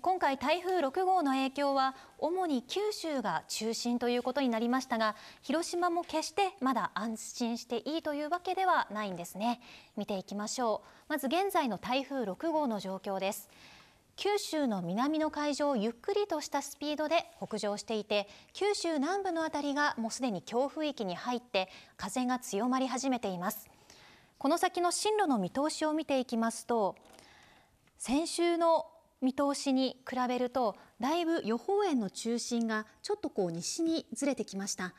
今回台風6号の影響は主に九州が中心ということになりましたが広島も決してまだ安心していいというわけではないんですね。見ていきましょう。まず現在の台風6号の状況です。九州の南の海上をゆっくりとしたスピードで北上していて九州南部のあたりがもうすでに強風域に入って風が強まり始めています。この先の進路の見通しを見ていきますと先週の見通しに比べるとだいぶ予報円の中心がちょっとこう西にずれてきました。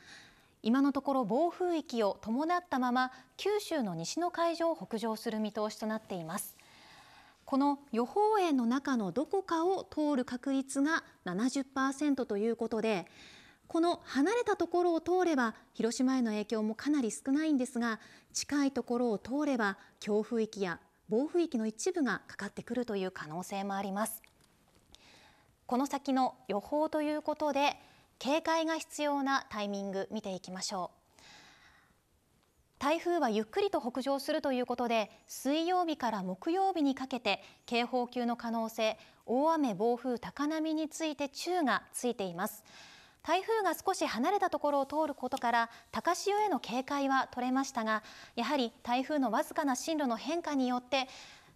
今のところ暴風域を伴ったまま九州の西の海上を北上する見通しとなっています。この予報円の中のどこかを通る確率が70%ということでこの離れたところを通れば広島への影響もかなり少ないんですが近いところを通れば強風域や暴風域の一部がかかってくるという可能性もあります。この先の予報ということで警戒が必要なタイミング見ていきましょう。台風はゆっくりと北上するということで水曜日から木曜日にかけて警報級の可能性大雨暴風高波について注がついています。台風が少し離れたところを通ることから高潮への警戒は取れましたがやはり台風のわずかな進路の変化によって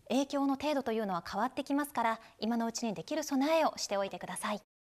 影響の程度というのは変わってきますから今のうちにできる備えをしておいてください。